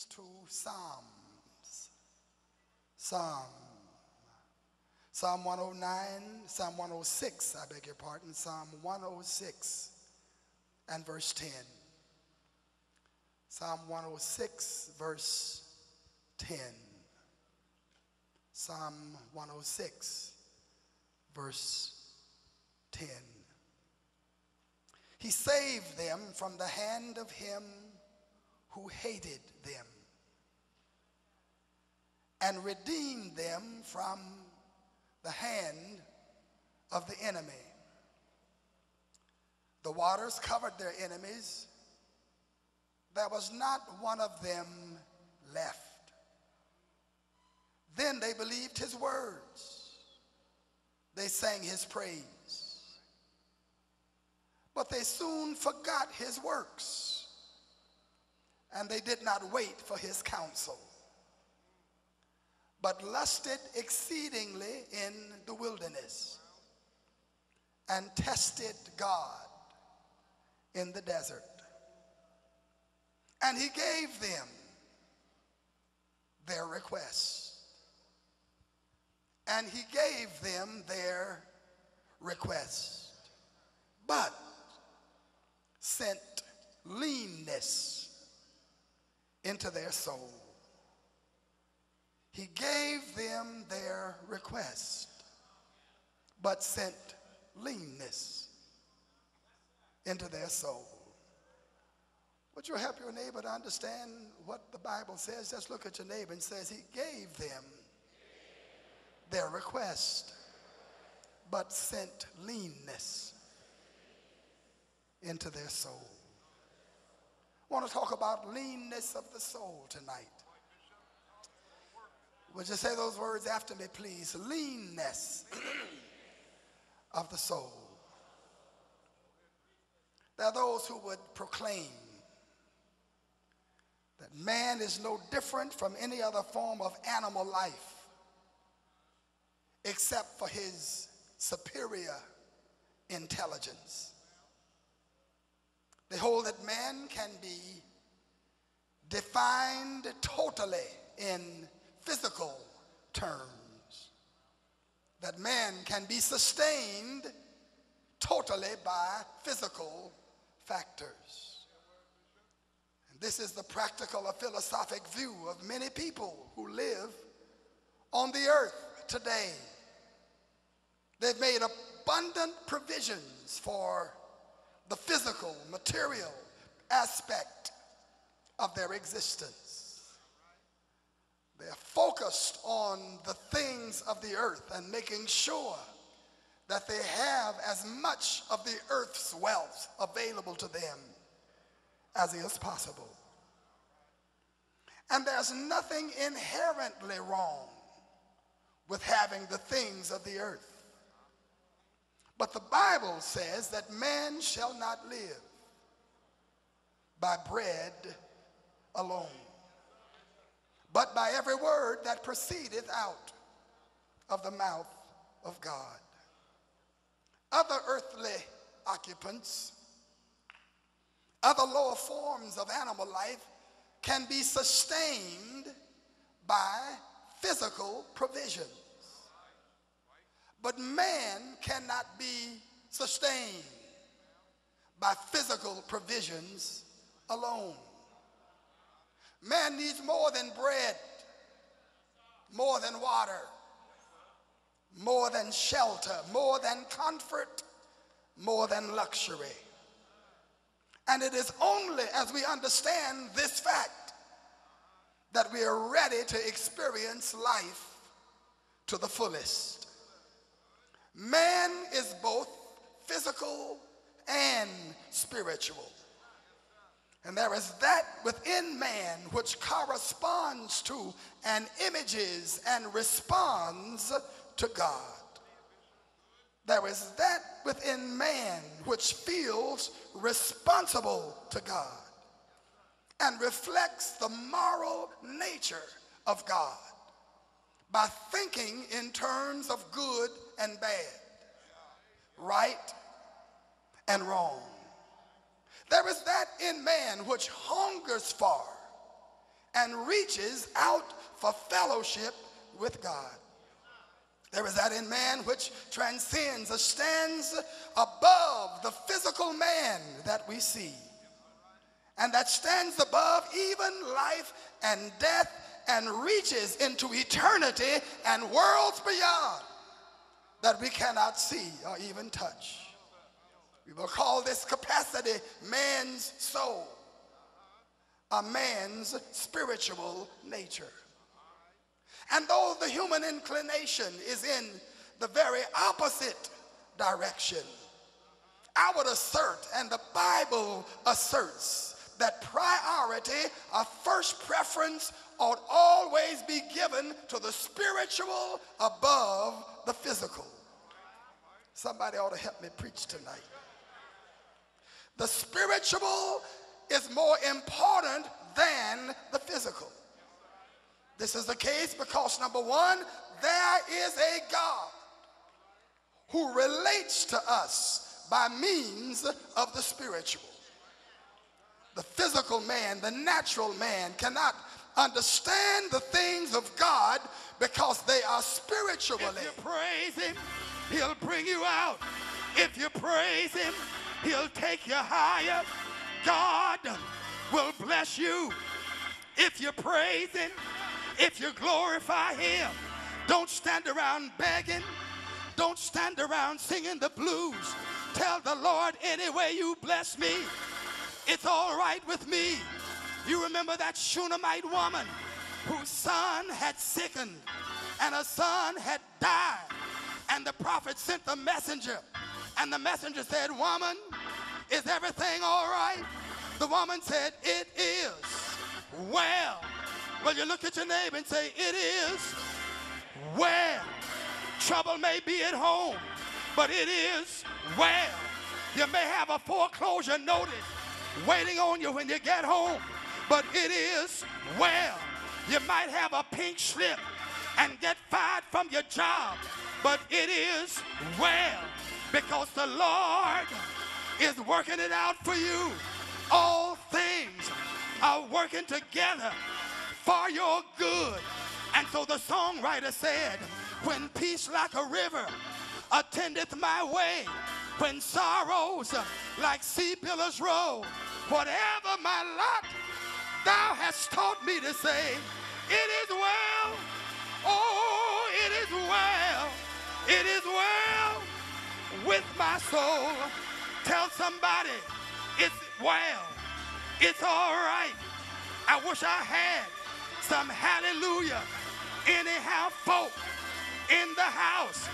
please, to Psalms. Psalm. Psalm 109, Psalm 106, I beg your pardon, Psalm 106 and verse 10. Psalm 106, verse 10. Psalm 106, verse 10. He saved them from the hand of him who hated them and redeemed them from the hand of the enemy. The waters covered their enemies. There was not one of them left. Then they believed his words. They sang his praise. But they soon forgot his works, and they did not wait for his counsel, but lusted exceedingly in the wilderness and tested God in the desert. And he gave them their request. And he gave them their request. But sent leanness into their soul. He gave them their request, but sent leanness into their soul. Would you help your neighbor to understand what the Bible says? Just look at your neighbor and says he gave them their request, but sent leanness into their soul. Want to talk about leanness of the soul tonight. Would you say those words after me, please? Leanness of the soul. There are those who would proclaim that man is no different from any other form of animal life except for his superior intelligence. They hold that man can be defined totally in physical terms. That man can be sustained totally by physical factors. And this is the practical or philosophic view of many people who live on the earth today. They've made abundant provisions for the physical, material aspect of their existence. They're focused on the things of the earth and making sure that they have as much of the earth's wealth available to them as is possible. And there's nothing inherently wrong with having the things of the earth. But the Bible says that man shall not live by bread alone, but by every word that proceedeth out of the mouth of God. Other earthly occupants, other lower forms of animal life can be sustained by physical provisions. But man be sustained by physical provisions alone. Man needs more than bread, more than water, more than shelter, more than comfort, more than luxury. And it is only as we understand this fact that we are ready to experience life to the fullest. Man is both physical and spiritual. And there is that within man which corresponds to and images and responds to God. There is that within man which feels responsible to God and reflects the moral nature of God by thinking in terms of good and bad, right and wrong. There is that in man which hungers for and reaches out for fellowship with God. There is that in man which transcends or stands above the physical man that we see, and that stands above even life and death and reaches into eternity and worlds beyond that we cannot see or even touch. We will call this capacity man's soul, a man's spiritual nature. And though the human inclination is in the very opposite direction, I would assert, and the Bible asserts, that priority, a first preference, ought always be given to the spiritual above the physical. Somebody ought to help me preach tonight. The spiritual is more important than the physical. This is the case because, number one, there is a God who relates to us by means of the spiritual. The physical man, the natural man, cannot understand the things of God because they are spiritually. If you praise him, he'll bring you out. If you praise him, he'll take you higher. God will bless you. If you praise him, if you glorify him, don't stand around begging. Don't stand around singing the blues. Tell the Lord, anyway you bless me, it's all right with me. You remember that Shunammite woman whose son had sickened and her son had died. And the prophet sent the messenger. And the messenger said, Woman, is everything all right? The woman said, It is. Well, well, you look at your neighbor and say, It is well. Trouble may be at home, but it is well. You may have a foreclosure notice waiting on you when you get home, but it is well. You might have a pink slip and get fired from your job, but it is well because the Lord is working it out for you. All things are working together for your good. And so the songwriter said, When peace like a river attendeth my way, when sorrows like sea billows roll, whatever my lot, thou hast taught me to say, It is well, oh, it is well, it is well with my soul. Tell somebody, it's well, it's all right. I wish I had some hallelujah. Anyhow, folk in the house,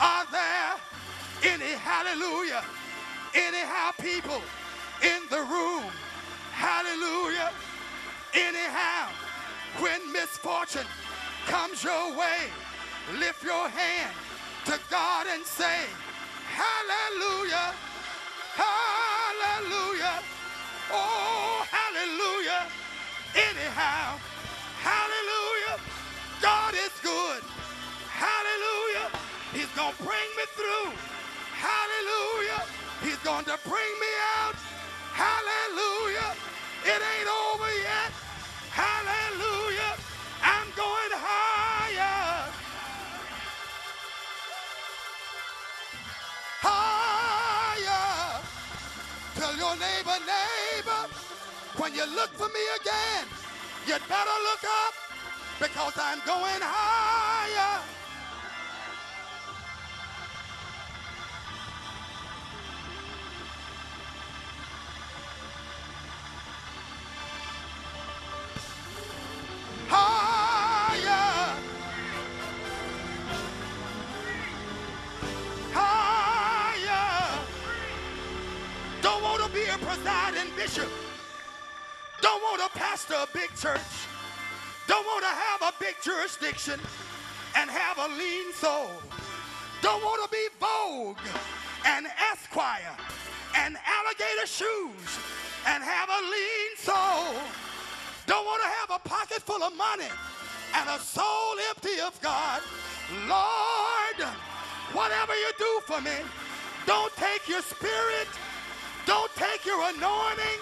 are there any hallelujah? Anyhow, people in the room, hallelujah. Anyhow, when misfortune comes your way, lift your hand to God and say, Hallelujah, Hallelujah, oh, Hallelujah. Anyhow, Hallelujah, God is good. Hallelujah, He's going to bring me through. Hallelujah, He's going to bring me out. Hallelujah, your neighbor, neighbor, when you look for me again, you'd better look up because I'm going higher. Higher. Presiding bishop. Don't want to pastor a big church. Don't want to have a big jurisdiction and have a lean soul. Don't want to be Vogue and Esquire and alligator shoes and have a lean soul. Don't want to have a pocket full of money and a soul empty of God. Lord, whatever you do for me, don't take your spirit, don't take your anointing,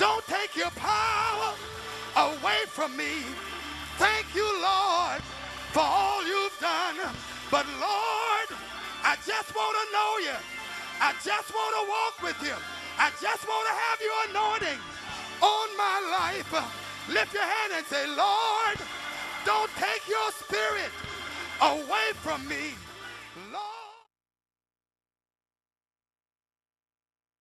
don't take your power away from me. Thank you, Lord, for all you've done. But Lord, I just want to know you. I just want to walk with you. I just want to have your anointing on my life. Lift your hand and say, Lord, don't take your spirit away from me. Lord,